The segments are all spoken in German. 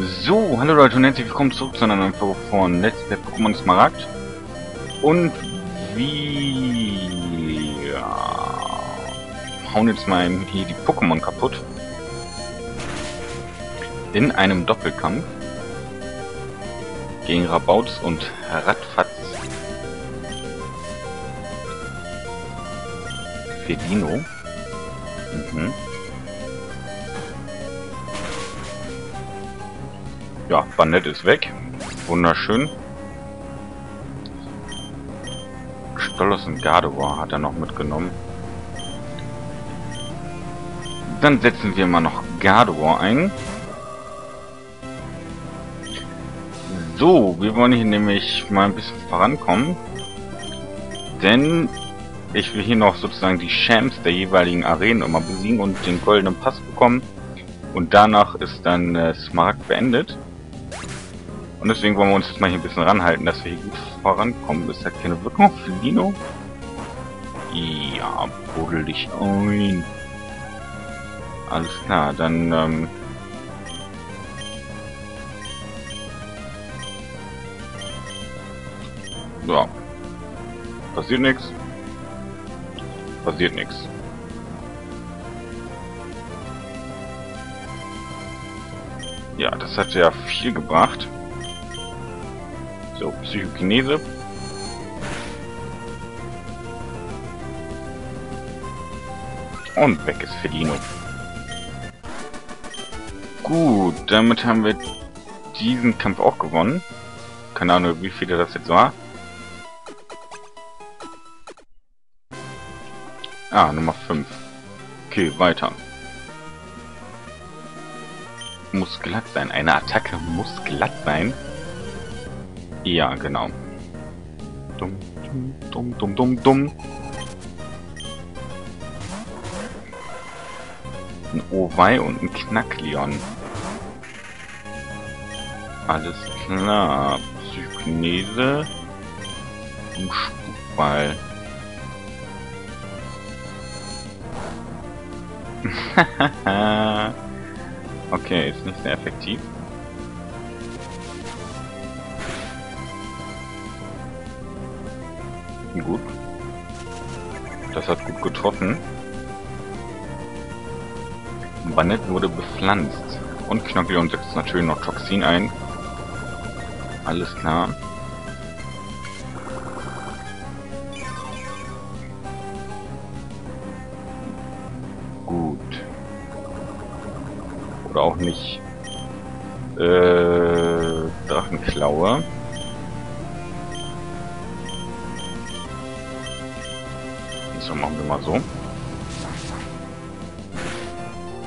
So, hallo Leute und herzlich willkommen zurück zu einer neuen Folge von Let's Play Pokémon Smaragd. Und wir hauen jetzt mal hier die Pokémon kaputt. In einem Doppelkampf gegen Rabauts und Radfatz. Felino. Mhm. Ja, Bandett ist weg. Wunderschön. Stollos und Gardevoir hat er noch mitgenommen. Dann setzen wir mal noch Gardevoir ein. So, wir wollen hier nämlich mal ein bisschen vorankommen. Denn ich will hier noch sozusagen die Champs der jeweiligen Arenen immer besiegen und den goldenen Pass bekommen. Und danach ist dann äh, Smaragd beendet. Und deswegen wollen wir uns jetzt mal hier ein bisschen ranhalten, dass wir hier gut vorankommen. Das hat keine Wirkung auf Lino. Ja, buddel dich ein. Alles klar, dann, ähm... Ja. Passiert nichts. Passiert nichts. Ja, das hat ja viel gebracht. So, Psychokinese. Und weg ist Felino. Gut, damit haben wir diesen Kampf auch gewonnen. Keine Ahnung, wie viele das jetzt war. Ah, Nummer 5. Okay, weiter. Muss glatt sein. Eine Attacke muss glatt sein. Ja, genau. Dumm, dumm, dumm, dumm, dumm. Ein Owei und ein Knackleon. Alles klar. Psychnese. Und Spukball. okay, ist nicht sehr effektiv. Gut. Das hat gut getroffen. Banett wurde bepflanzt. Und Knockeon setzt natürlich noch Toxin ein. Alles klar.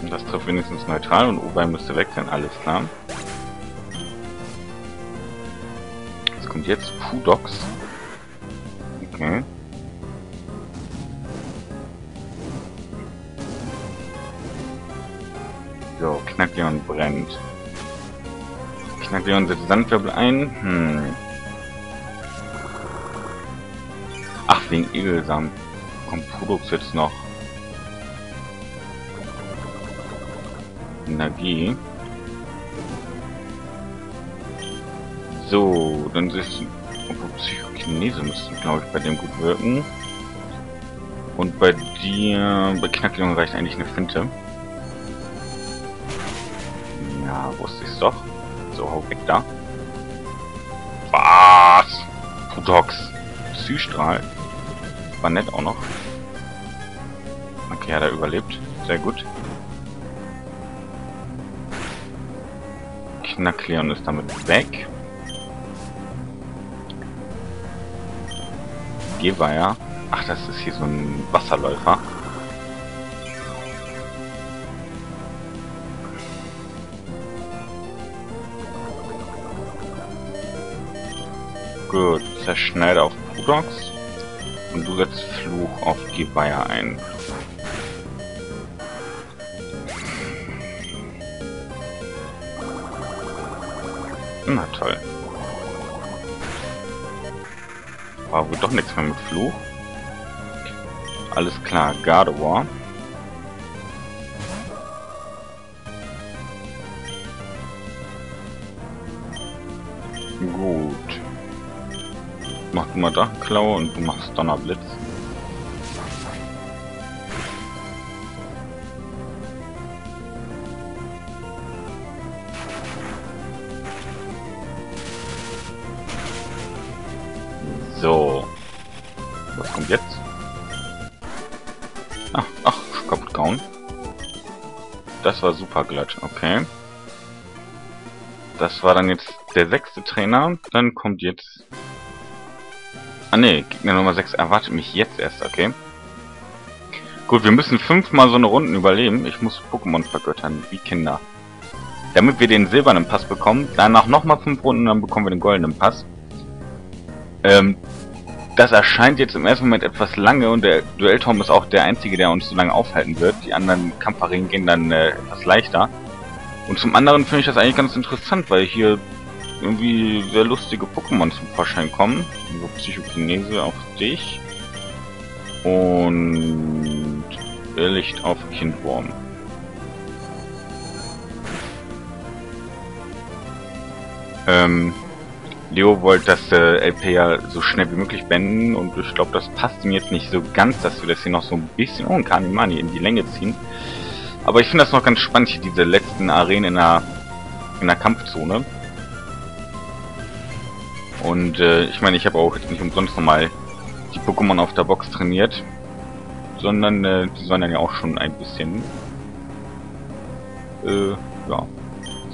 Das trifft wenigstens neutral und Obei müsste weg sein, alles klar. Es kommt jetzt Pudox. Okay. So, Knackleon brennt. Knackleon setzt Sandwirbel ein. Hm. Ach, wegen Egelsamen kommt Produkt jetzt noch Energie. So, dann ist Psychokinese müsste, glaube ich, bei dem gut wirken. Und bei dir, bei Knackleon reicht eigentlich eine Finte. Ja, wusste ich's doch. So, hau weg da. Was? Pudox. Psystrahl. War nett auch noch. Okay, hat er überlebt. Sehr gut. Knackleon ist damit weg. Geweiher. Ach, das ist hier so ein Wasserläufer. Gut, Zerschneider auf Pudox. Und du setzt Fluch auf Geweiher ein. Na toll. War wohl doch nichts mehr mit Fluch. Alles klar, Gardevoir. Gut. Mach du mal Drachenklaue und du machst Donnerblitz. Das war super glatt, okay. Das war dann jetzt der sechste Trainer. Dann kommt jetzt... Ah ne, Gegner Nummer 6 erwartet mich jetzt erst, okay. Gut, wir müssen fünfmal so eine Runden überleben. Ich muss Pokémon vergöttern, wie Kinder. Damit wir den silbernen Pass bekommen. Danach nochmal fünf Runden, dann bekommen wir den goldenen Pass. Ähm, das erscheint jetzt im ersten Moment etwas lange und der Duellturm ist auch der einzige, der uns so lange aufhalten wird. Die anderen Kampfarenen gehen dann äh, etwas leichter. Und zum anderen finde ich das eigentlich ganz interessant, weil hier irgendwie sehr lustige Pokémon zum Vorschein kommen. So Psychokinese auf dich. Und Irrlicht auf Kindwurm. Ähm, Leo wollte das äh, LP ja so schnell wie möglich beenden und ich glaube, das passt ihm jetzt nicht so ganz, dass wir das hier noch so ein bisschen, oh, Kanimani in die Länge ziehen. Aber ich finde das noch ganz spannend, hier diese letzten Arenen in der, in der Kampfzone. Und äh, ich meine, ich habe auch jetzt nicht umsonst nochmal die Pokémon auf der Box trainiert, sondern äh, die sollen dann ja auch schon ein bisschen äh, ja,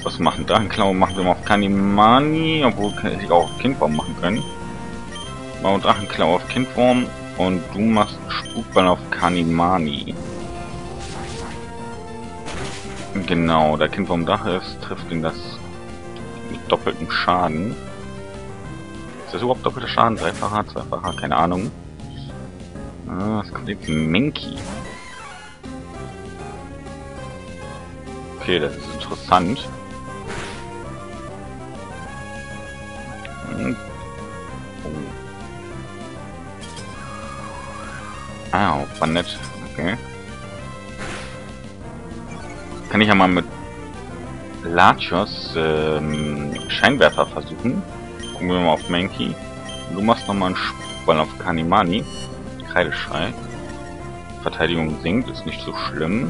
was machen. Drachenklau machen wir mal auf Kanimani, obwohl ich auch auf Kindform machen können. Bau Drachenklau auf Kindform und du machst Spukball auf Kanimani. Genau, der Kind vom Dach ist, trifft ihn das mit doppeltem Schaden. Ist das überhaupt doppelter Schaden? Dreifacher, zweifacher? Keine Ahnung. Ah, was kommt jetzt? Menki. Okay, das ist interessant. Hm. Oh. War nett. Okay. Kann ich ja mal mit Latios ähm, Scheinwerfer versuchen. Gucken wir mal auf Mankey. Du machst nochmal einen Spukball auf Kanimani. Kreideschrei. Verteidigung sinkt, ist nicht so schlimm.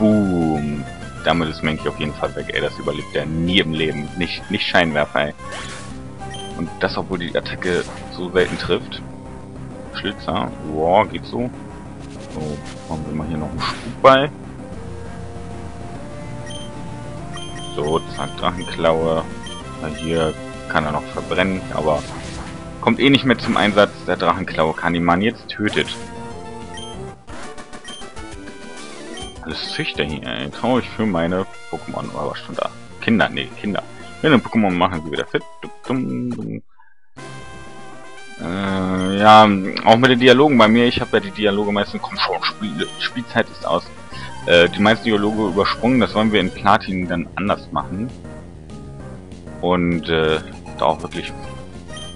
Boom. Damit ist Mankey auf jeden Fall weg, ey. Das überlebt er nie im Leben. Nicht, nicht Scheinwerfer, ey. Und das, obwohl die Attacke so selten trifft. Schlitzer. Wow, geht so. So, machen wir mal hier noch einen Spukball. So, zack, Drachenklaue. Hier kann er noch verbrennen, aber kommt eh nicht mehr zum Einsatz. Der Drachenklaue kann die Mann jetzt tötet. Alles Züchter hier. Traurig für meine Pokémon. Aber schon da. Kinder, nee, Kinder. Wenn ein Pokémon machen sie wieder fit. Dum, dum, äh, ja, auch mit den Dialogen bei mir. Ich habe ja die Dialoge meistens, komm schon, Spiel, Spielzeit ist aus. Äh, die meisten Dialoge übersprungen. Das wollen wir in Platin dann anders machen. Und äh, da auch wirklich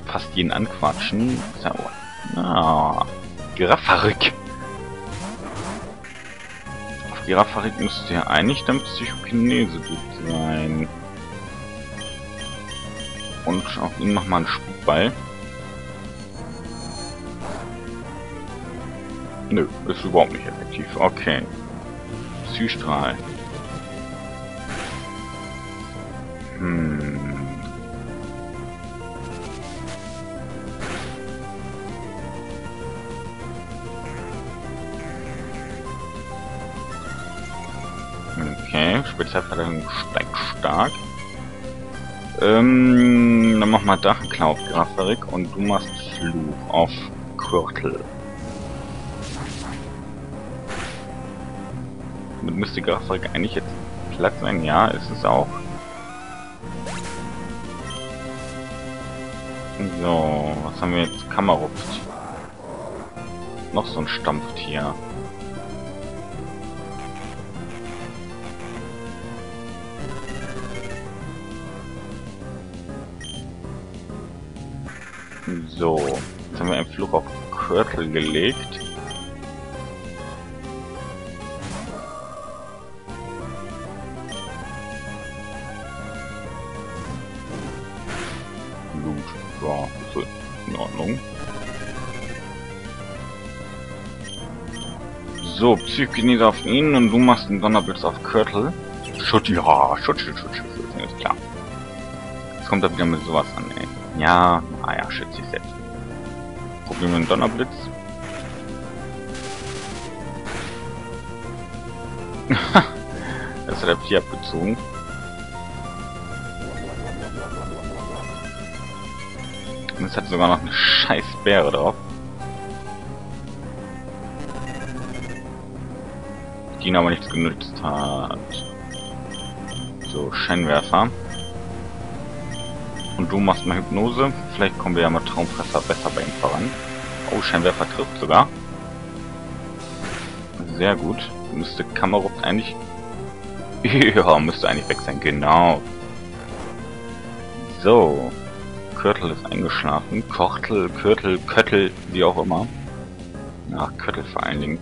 fast jeden anquatschen. So. Ah, Giraffarik. Auf Giraffarik müsste ja eigentlich dann Psychokinese gut sein. Und auf ihn nochmal einen Spukball. Nö, ist überhaupt nicht effektiv. Okay. Psystrahl. Hm. Spezialverteidigung steigt stark. Ähm, dann mach mal Drachenklau auf Grafik und du machst Fluch auf Quirtle. Mit müsste Grafik eigentlich jetzt Platz sein. Ja, ist es auch. So, was haben wir jetzt? Kammerupft. Noch so ein Stampftier. So, jetzt haben wir einen Fluch auf Körtel gelegt. Blut war so in Ordnung. So, Psychokinese auf ihn und du machst einen Donnerblitz auf Körtel. Schutz, ja, Schutz, Schutz, Schutz, Schutz, ist klar. Jetzt kommt er wieder mit sowas an. Ja, ah ja, schützt sich selbst. Problem mit dem Donnerblitz. das hat er Vieh abgezogen. Und es hat sogar noch eine scheiß Bäre drauf. Die ihn aber nichts genützt hat. So, Scheinwerfer. Und du machst mal Hypnose. Vielleicht kommen wir ja mal Traumfresser besser bei ihm voran. Oh, Scheinwerfer trifft sogar. Sehr gut. Müsste Kamerupt eigentlich... ja, müsste eigentlich weg sein. Genau. So. Körtel ist eingeschlafen. Kochtel, Körtel, Köttel, wie auch immer. Ach, Köttel vor allen Dingen.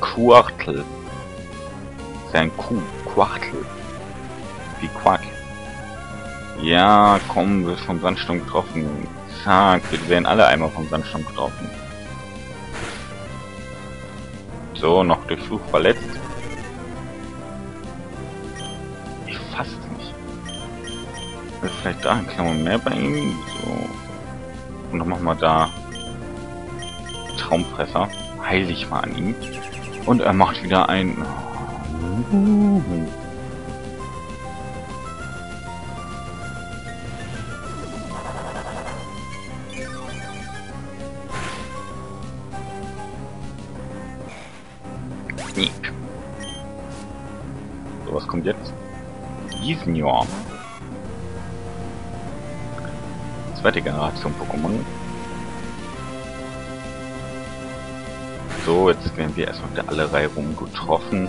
Quartel. Sein Kuh. Quartel. Wie Quack. Ja, komm, wir vom Sandsturm getroffen. Zack, wir werden alle einmal vom Sandsturm getroffen. So, noch durch Fluch verletzt. Ich fasse es nicht. Ist vielleicht da ein kleiner mehr bei ihm? So. Und dann machen wir da Traumfresser. Heil dich mal an ihm. Und er macht wieder ein... Zweite Generation Pokémon. So, jetzt werden wir erstmal wieder alle Reihe rum getroffen.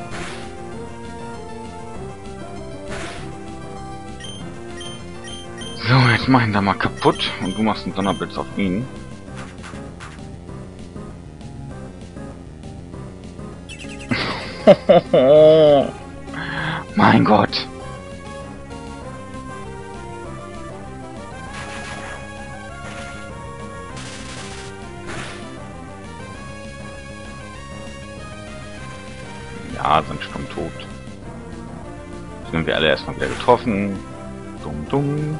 So, jetzt mach ihn da mal kaputt und du machst einen Donnerblitz auf ihn. mein Gott. Ja, sind schon tot. Sind wir alle erstmal wieder getroffen. Dumm, dumm.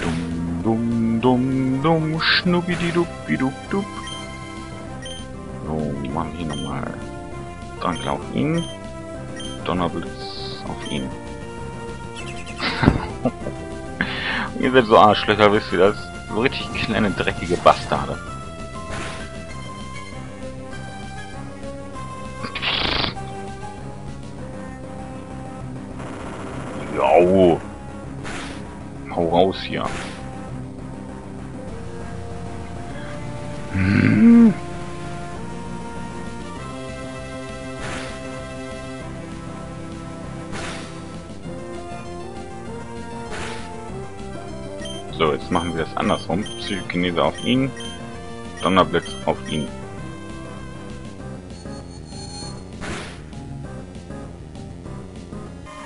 Dumm, dumm, dumm, dumm. Schnuppidi-duppi-dup-dup. So, machen wir hier nochmal Danke auf ihn. Donnerblitz auf ihn. ihr seid so Arschlöcher, wisst ihr das? So richtig kleine, dreckige Bastarde. Raus hier. Hm. So, jetzt machen wir das andersrum. Psychokinese auf ihn. Donnerblitz auf ihn.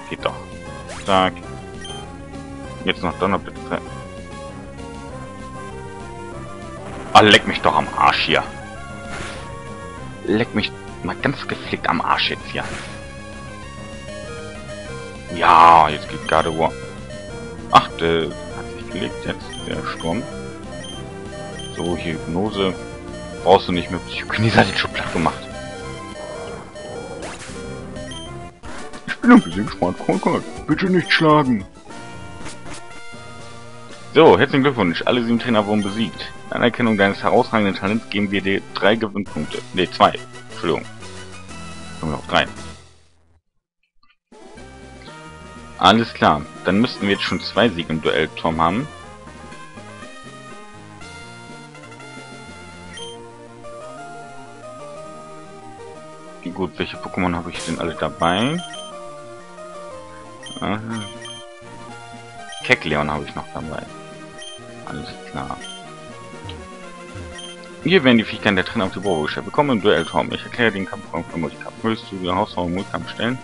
Geht doch. Zack. Jetzt noch Donnerblitz. Ah, leck mich doch am Arsch hier. Leck mich mal ganz gepflegt am Arsch jetzt hier. Ja, jetzt geht Gardevoir. Ach, der gelegt jetzt, der Sturm. So, hier Hypnose. Brauchst du nicht mehr. Psychokinese hat ihn schon platt gemacht. Ich bin ein bisschen gespannt. Komm, bitte nicht schlagen. So, herzlichen Glückwunsch. Alle sieben Trainer wurden besiegt. In Anerkennung deines herausragenden Talents geben wir dir drei Gewinnpunkte. Ne, zwei. Entschuldigung. Kommen wir auf drei. Alles klar. Dann müssten wir jetzt schon zwei Siege im Duellturm haben. Gut, welche Pokémon habe ich denn alle dabei? Aha. Kekleon habe ich noch dabei. Alles klar. Hier werden die Fähigkeiten der Trainer auf die Probe gestellt. Willkommen im Duellturm. Ich erkläre den Kampf von Multicap. Willst du die Hausfrau im Multicap stellen?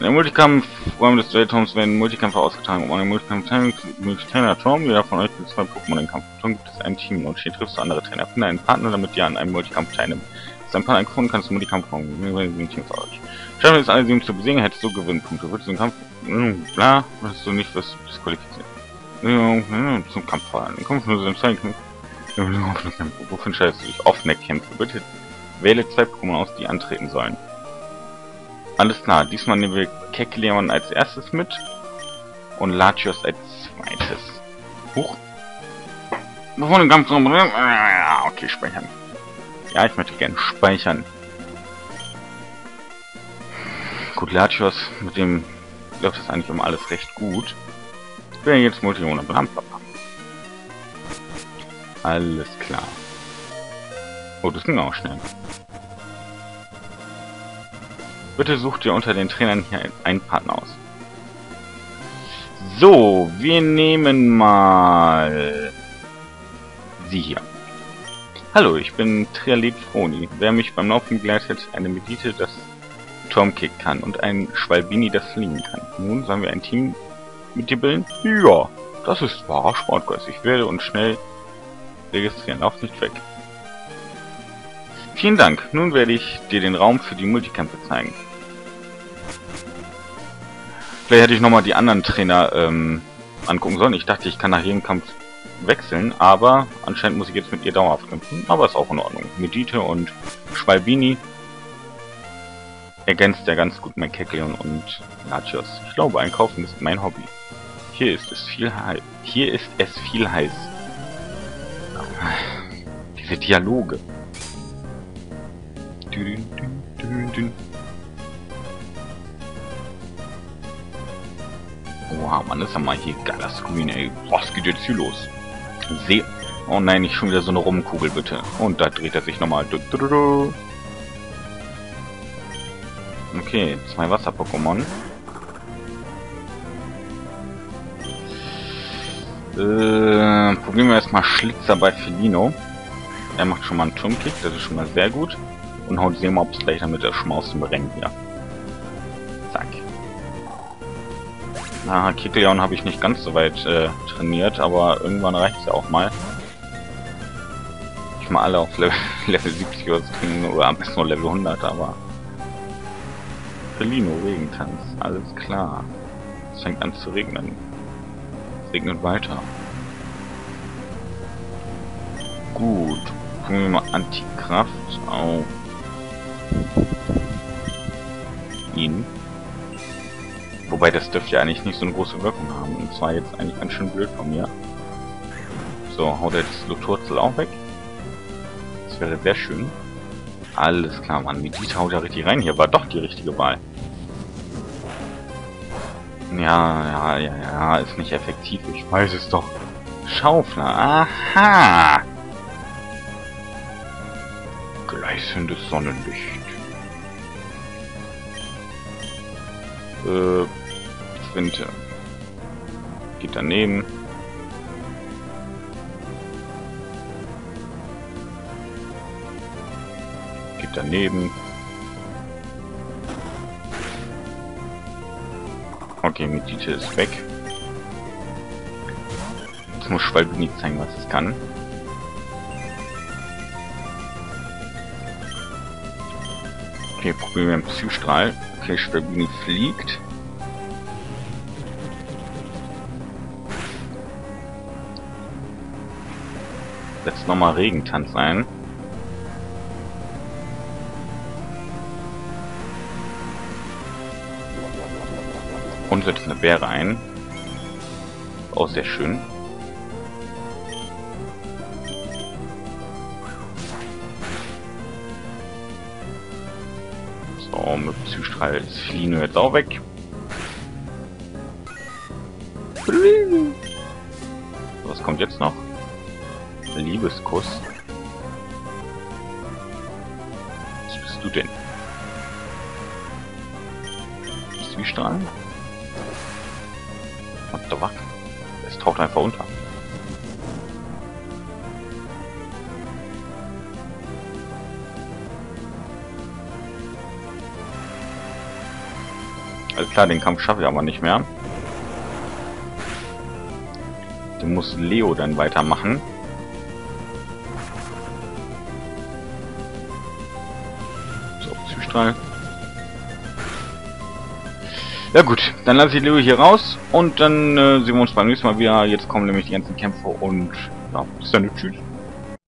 Der Multikampf Räume des Weltraums werden Multikämpfer ausgetragen. Um einen Multikampf Trainer Tom, jeder von euch mit zwei Pokémon in Kampf. Tom gibt es ein Team und steht triffst du andere Trainer. Finde einen Partner, damit ihr an einem Multikampf teilnimmt. Ist ein Partner gefunden, kannst du Multikampf kommen. sieben Teams euch. Schaffen wir es alle sieben zu besiegen, hättest du Gewinnpunkte. Würdest du den Kampf, bla, hast du nicht was disqualifiziert. Zum Kampf fahren. Du nur ein Zweikampf. Wofür entscheidest du dich? Offene Kämpfe. Bitte wähle zwei Pokémon aus, die antreten sollen. Alles klar, diesmal nehmen wir Kekleon als erstes mit und Latios als zweites. Huch. Bevor den Kampf Okay, speichern. Ja, ich möchte gerne speichern. Gut, Latios, mit dem läuft das eigentlich um alles recht gut. Bin jetzt Multione. Alles klar. Oh, das ging auch schnell. Bitte sucht ihr unter den Trainern hier einen Partner aus. So, wir nehmen mal sie hier. Hallo, ich bin Trialet Froni. Wer mich beim Laufen begleitet, eine Medite, das Turmkick kann und ein Schwalbini, das fliegen kann. Nun sollen wir ein Team mit dir bilden? Ja, das ist wahrer Sportgeist. Ich werde uns schnell registrieren. Lauf nicht weg. Vielen Dank. Nun werde ich dir den Raum für die Multikämpfe zeigen. Vielleicht hätte ich nochmal die anderen Trainer ähm, angucken sollen. Ich dachte, ich kann nach jedem Kampf wechseln, aber anscheinend muss ich jetzt mit ihr dauerhaft kämpfen. Aber ist auch in Ordnung. Medite und Schwalbini ergänzt ja ganz gut McKeckleon und Latios. Ich glaube, einkaufen ist mein Hobby. Hier ist es viel heiß. Hier ist es viel heiß. Diese Dialoge. Dün, dün, dün, Oha, man ist ja mal hier geiler Screen, ey. Was geht jetzt hier los? Seh. Oh nein, nicht schon wieder so eine Rumkugel, bitte. Und da dreht er sich nochmal. Okay, zwei Wasser-Pokémon. Äh, probieren wir erstmal Schlitzer bei Felino. Er macht schon mal einen Turmkick, das ist schon mal sehr gut. Und haut Seemops gleich damit der Schmaus dem Rennen hier. Na, Kikleon habe ich nicht ganz so weit äh, trainiert, aber irgendwann reicht es ja auch mal. Ich mal alle auf Level, Level 70 oder so oder am besten nur Level 100, aber... Felino, Regentanz, alles klar. Es fängt an zu regnen. Regnet weiter. Gut, gucken wir mal Antikraft auf ihn. Wobei das dürfte ja eigentlich nicht so eine große Wirkung haben. Und zwar jetzt eigentlich ganz schön blöd von mir. So, haut er das Luturzel auch weg. Das wäre sehr schön. Alles klar, Mann. Mit die haut ja richtig rein. Hier war doch die richtige Wahl. Ja, ja, ja, ja, ist nicht effektiv. Ich weiß es doch. Schaufler. Aha! Gleißendes Sonnenlicht. Äh, Quinte. Geht daneben. Geht daneben. Okay, Medite ist weg. Jetzt muss Schwalbini zeigen, was es kann. Okay, probieren wir einen Psystrahl. Okay, Schwalbini fliegt. Jetzt nochmal Regentanz ein. Und setzt eine Beere ein. Auch sehr schön. So, mit Psystrahl ist Flino jetzt auch weg. Was kommt jetzt noch? Liebeskuss. Was bist du denn? Bist du wie Strahlen? What the fuck? Es taucht einfach unter. Alles klar, den Kampf schaffe ich aber nicht mehr. Den muss Leo dann weitermachen. So, Psystrahl. Ja gut, dann lasse ich Leo hier raus und dann äh, sehen wir uns beim nächsten Mal wieder. Jetzt kommen nämlich die ganzen Kämpfe und ja, bis dann. Tschüss.